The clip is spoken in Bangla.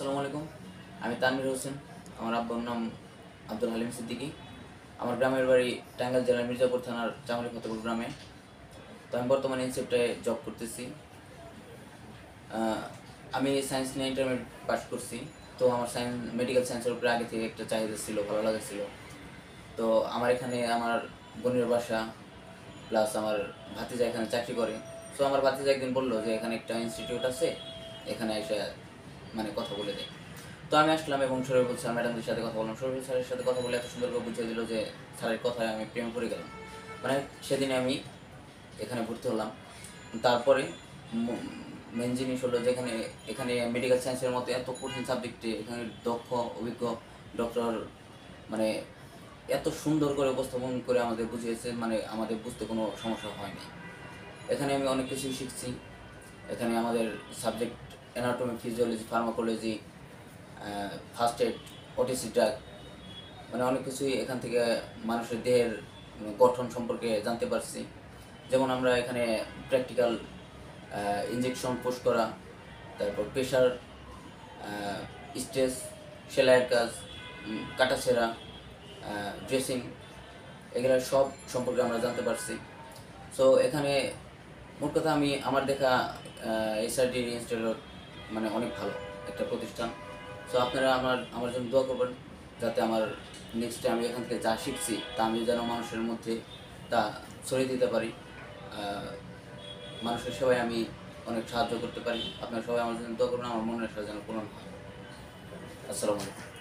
আসসালামু আলাইকুম। আমি তানভীর হোসেন, আমার আব্বুর নাম আব্দুল হালিম সিদ্দিকী। আমার গ্রামের বাড়ি টাঙ্গাইল জেলার মির্জাপুর থানার চামড়ি ফতেপুর গ্রামে। তো আমি বর্তমানে ইনসেপ্টে জব করতেছি। আমি সায়েন্স নিয়ে ইন্টারমিডিয়েট পাস করছি। তো আমার সায়েন্স মেডিকেল সায়েন্সের উপরে আগে থেকে একটা চাহিদা ছিল, ভালো লাগেছিল। তো আমার এখানে আমার বোনের বাসা প্লাস আমার ভাতিজা এখানে চাকরি করে। তো আমার ভাতিজা একদিন বলল যে, এখানে একটা ইনস্টিটিউট আছে, এখানে এসে মানে কথা বলে দেয়। তো আমি আসলাম এবং শরীফুল স্যার ম্যাডামদের সাথে কথা বললাম। শরীফুল স্যারের সাথে কথা বলে এত সুন্দর করে বুঝিয়ে দিল যে স্যারের কথায় আমি প্রেম করে গেলাম। মানে সেদিনে আমি এখানে ভর্তি হলাম। তারপরে মেন জিনিস হলো যেখানে, এখানে মেডিকেল সায়েন্সের মতো এত কঠিন সাবজেক্টে এখানে দক্ষ, অভিজ্ঞ ডক্টর মানে এত সুন্দর করে উপস্থাপন করে আমাদের বুঝিয়েছে মানে আমাদের বুঝতে কোনো সমস্যা হয়নি এখানে আমি অনেক কিছুই শিখছি। এখানে আমাদের subject anatomy physiology pharmacology first aid OTC drug মানে অনেক কিছুই এখান থেকে মানুষের দেহের গঠন সম্পর্কে জানতে পারছি। যেমন আমরা এখানে প্র্যাকটিক্যাল ইঞ্জেকশন পোস্ট করা তারপর প্রেশার স্ট্রেস সেলাইয়ের কাজ উম, কাটাছেঁড়া ড্রেসিং এগুলো সব সম্পর্কে আমরা জানতে পারছি। সো এখানে মোট কথা আমি আমার দেখা এসআরডি ইনস্টিটিউট মানে অনেক ভালো একটা প্রতিষ্ঠান। সো আপনারা আমার আমার জন্য দোয়া করবেন যাতে আমার নেক্সটে আমি এখান থেকে যা শিখছি, তা আমি যেন মানুষের মধ্যে তা ছড়িয়ে দিতে পারি। মানুষের সবাই আমি অনেক সাহায্য করতে পারি। আপনারা সবাই আমার জন্য দোয়া করবেন, আমার মনের আশা যেন পূরণ হয়। আসসালামু আলাইকুম।